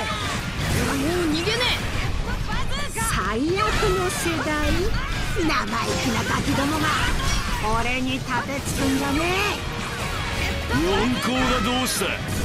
う逃げねえ。最悪の世代。生意気なガキどもが。俺に立てつくんじゃねえ。四皇がどうした